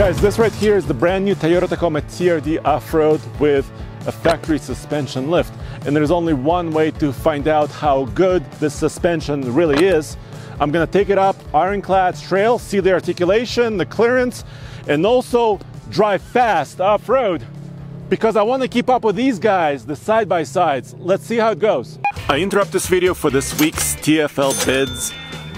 Guys, this right here is the brand new Toyota Tacoma TRD Off-Road with a factory suspension lift. And there's only one way to find out how good this suspension really is. I'm gonna take it up ironclad trail, see the articulation, the clearance, and also drive fast off-road because I want to keep up with these guys, the side-by-sides. Let's see how it goes. I interrupt this video for this week's TFL Bids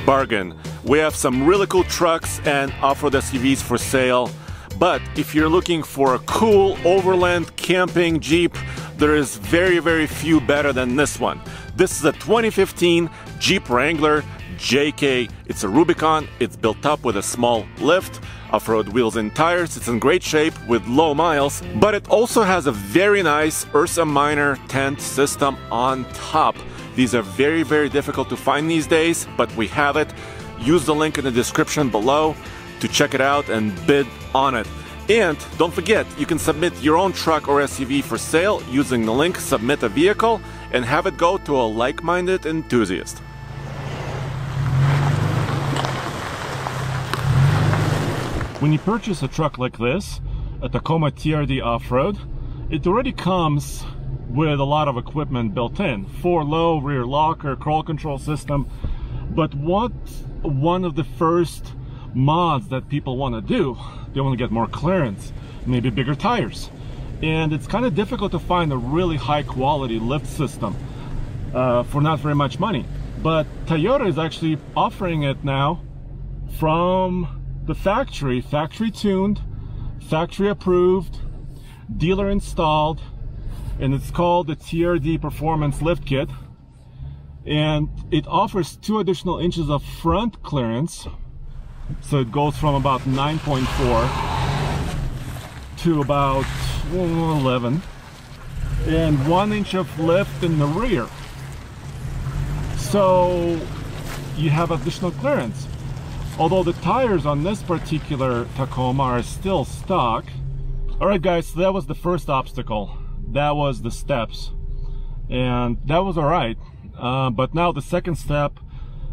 bargain. We have some really cool trucks and off-road SUVs for sale. But if you're looking for a cool overland camping Jeep, there is very, very few better than this one. This is a 2015 Jeep Wrangler JK. It's a Rubicon. It's built up with a small lift, off-road wheels and tires. It's in great shape with low miles, but it also has a very nice Ursa Minor tent system on top. These are very, very difficult to find these days, but we have it. Use the link in the description below to check it out and bid on it. And don't forget, you can submit your own truck or SUV for sale using the link Submit a Vehicle and have it go to a like-minded enthusiast. When you purchase a truck like this, a Tacoma TRD Off-Road, it already comes with a lot of equipment built in. Four low, rear locker, crawl control system. But what one of the first mods that people want to do, they want to get more clearance, maybe bigger tires. And it's kind of difficult to find a really high quality lift system uh, for not very much money. But Toyota is actually offering it now from the factory, factory tuned, factory approved, dealer installed, and it's called the TRD Performance Lift Kit. And it offers two additional inches of front clearance. So it goes from about 9.4 to about 11 and one inch of lift in the rear. So you have additional clearance. Although the tires on this particular Tacoma are still stock. Alright guys, so that was the first obstacle. That was the steps. And that was alright. Uh, but now the second step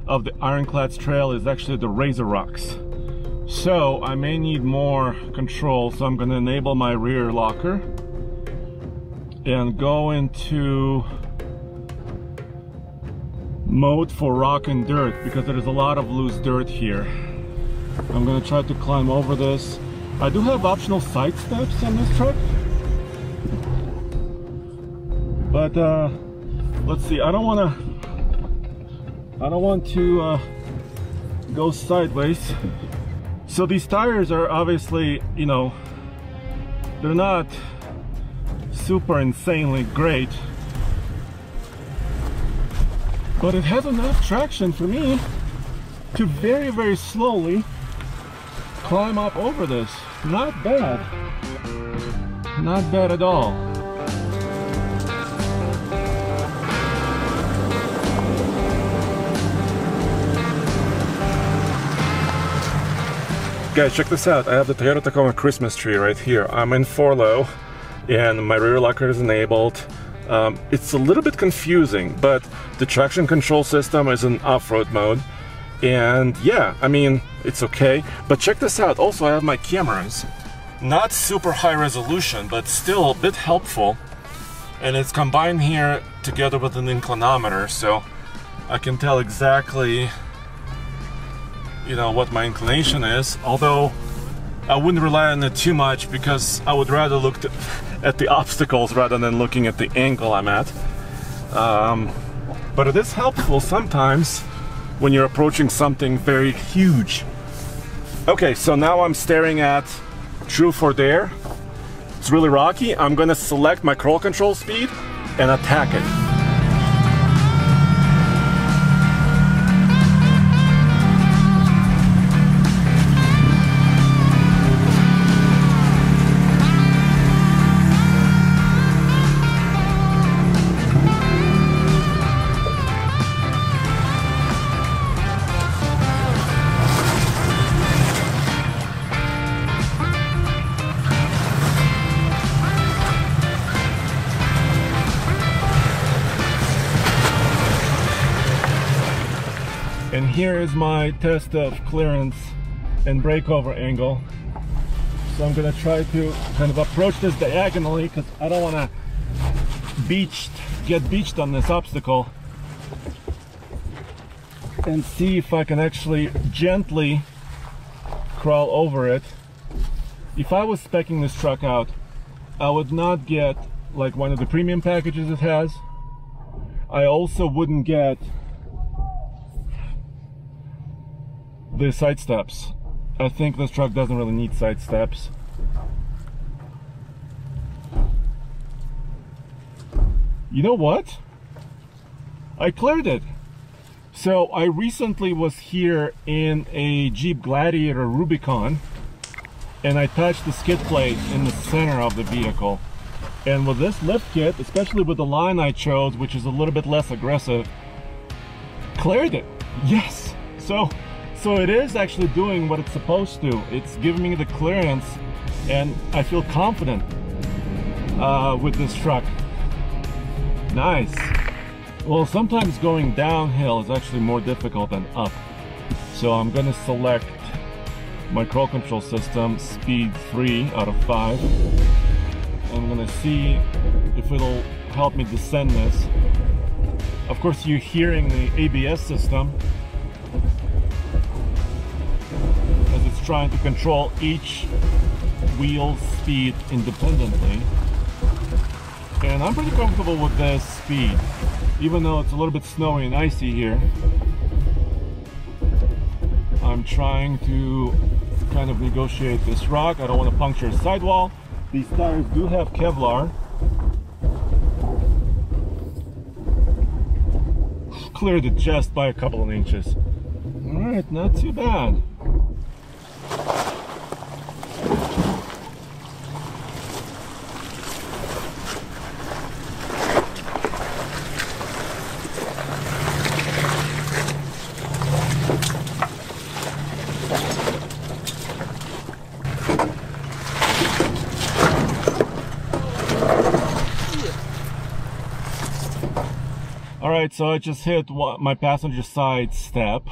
of the Ironclads Trail is actually the Razor Rocks. So I may need more control, so I'm going to enable my rear locker and go into mode for rock and dirt because there is a lot of loose dirt here. I'm gonna try to climb over this. I do have optional side steps on this truck. But uh, let's see, I don't wanna, I don't want to uh, go sideways. So these tires are obviously, you know, they're not super insanely great but it has enough traction for me to very, very slowly climb up over this. Not bad. Not bad at all. Guys, check this out. I have the Toyota Tacoma Christmas tree right here. I'm in 4 low and my rear locker is enabled. Um, it's a little bit confusing, but the traction control system is in off-road mode. And yeah, I mean, it's okay. But check this out. Also, I have my cameras. Not super high resolution, but still a bit helpful. And it's combined here together with an inclinometer, so I can tell exactly, you know, what my inclination is. Although I wouldn't rely on it too much because I would rather look at the obstacles rather than looking at the angle I'm at. Um, but it is helpful sometimes when you're approaching something very huge. Okay, so now I'm staring at True4Dare. Dare. It's really rocky. I'm gonna select my crawl control speed and attack it. Here is my test of clearance and breakover angle. So I'm gonna try to kind of approach this diagonally because I don't want to beached, get beached on this obstacle and see if I can actually gently crawl over it. If I was specking this truck out, I would not get like one of the premium packages it has. I also wouldn't get the side steps. I think this truck doesn't really need side steps. You know what? I cleared it. So I recently was here in a Jeep Gladiator Rubicon and I touched the skid plate in the center of the vehicle. And with this lift kit, especially with the line I chose, which is a little bit less aggressive, cleared it. Yes. So, so it is actually doing what it's supposed to. It's giving me the clearance and I feel confident uh, with this truck. Nice. Well, sometimes going downhill is actually more difficult than up. So I'm gonna select my crawl control system, speed 3 out of 5. I'm gonna see if it'll help me descend this. Of course, you're hearing the ABS system trying to control each wheel speed independently. And I'm pretty comfortable with this speed, even though it's a little bit snowy and icy here. I'm trying to kind of negotiate this rock. I don't want to puncture a sidewall. These tires do have Kevlar. Cleared it just by a couple of inches. All right, not too bad. Alright, so I just hit my passenger side step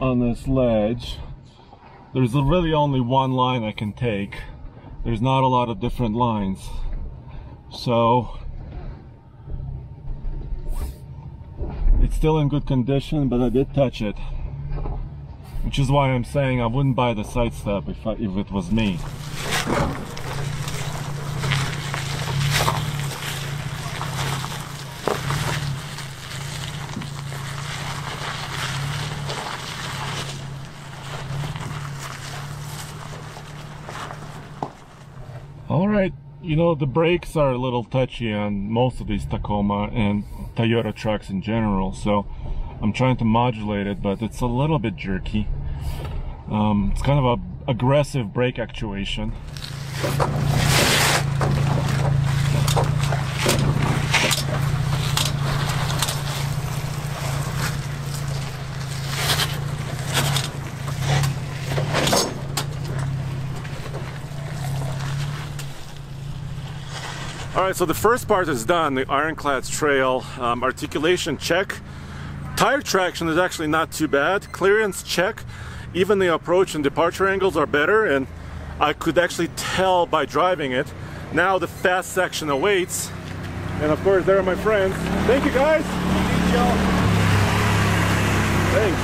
on this ledge. There's really only one line I can take. There's not a lot of different lines. So, it's still in good condition, but I did touch it. Which is why I'm saying I wouldn't buy the side step if, I, if it was me. All right, you know, the brakes are a little touchy on most of these Tacoma and Toyota trucks in general, so I'm trying to modulate it, but it's a little bit jerky. Um, it's kind of a aggressive brake actuation. All right, so the first part is done, the Ironclads Trail. Um, articulation check. Tire traction is actually not too bad. Clearance check. Even the approach and departure angles are better and I could actually tell by driving it. Now the fast section awaits. And of course, there are my friends. Thank you guys. Thanks.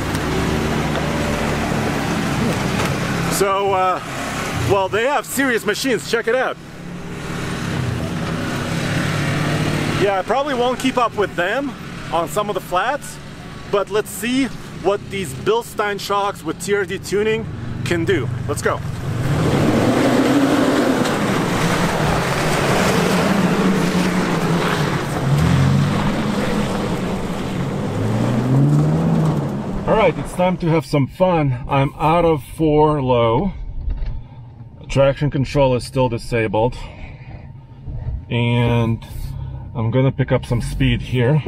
So, uh, well, they have serious machines. Check it out. Yeah, I probably won't keep up with them on some of the flats, but let's see what these Bilstein shocks with TRD tuning can do. Let's go. All right, it's time to have some fun. I'm out of four low. Traction control is still disabled. And I'm gonna pick up some speed here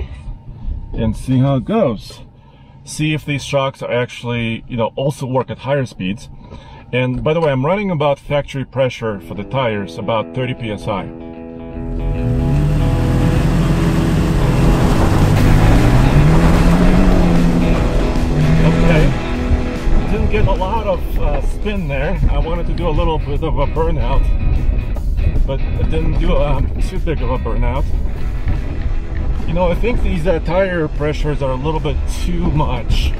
and see how it goes. See if these shocks are actually, you know, also work at higher speeds. And by the way, I'm running about factory pressure for the tires, about 30 psi. Okay, didn't get a lot of uh, spin there. I wanted to do a little bit of a burnout, but I didn't do a too big of a burnout. You know, I think these uh, tire pressures are a little bit too much.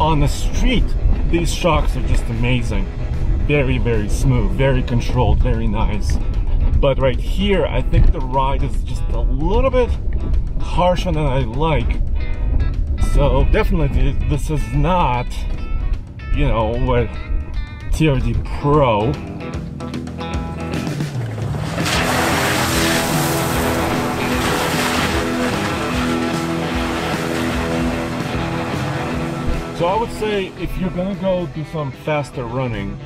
On the street, these shocks are just amazing. Very, very smooth, very controlled, very nice. But right here, I think the ride is just a little bit harsher than I like. So definitely this is not, you know, what TRD Pro So I would say if you're gonna go do some faster running,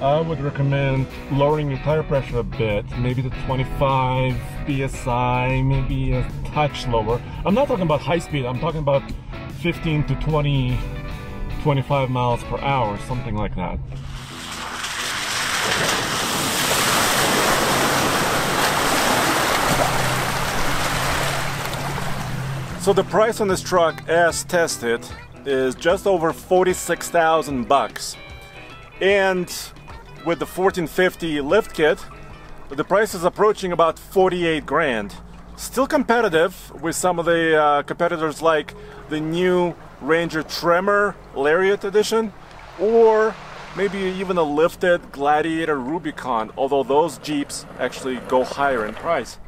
I would recommend lowering your tire pressure a bit, maybe to 25 psi, maybe a touch lower. I'm not talking about high speed, I'm talking about 15 to 20, 25 miles per hour, something like that. So the price on this truck as tested is just over 46,000 bucks. And with the 1450 lift kit, the price is approaching about 48 grand. Still competitive with some of the uh, competitors like the new Ranger Tremor Lariat Edition or maybe even a lifted Gladiator Rubicon, although those Jeeps actually go higher in price.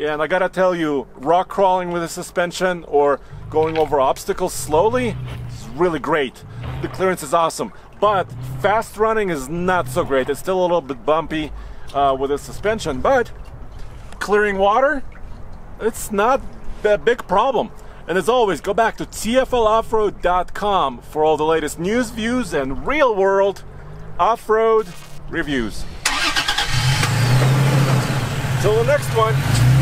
And I gotta tell you, rock crawling with a suspension or going over obstacles slowly is really great. The clearance is awesome, but fast running is not so great. It's still a little bit bumpy uh, with the suspension, but clearing water, it's not a big problem. And as always, go back to tfloffroad.com for all the latest news, views, and real world off-road reviews. Till the next one.